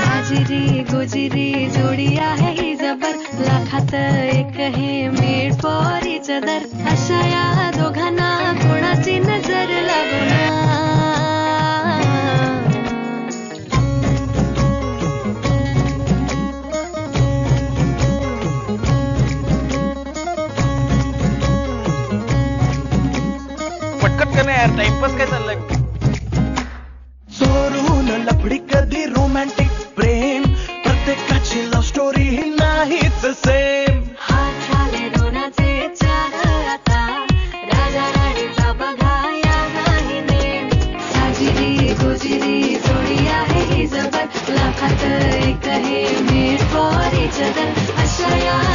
बाजिरी गोजिरी जोडी आहे ही जबर एक हे मेड फॉर इच अदर पटकन कर ना यार टाइमपास काय चाललंय चोरून लफडी कधी रोमॅन्टिक प्रेम प्रत्येकाची लव्ह स्टोरी ही नाहीच सेम ही लाखात एक हे मेड फॉर इच अदर अशा या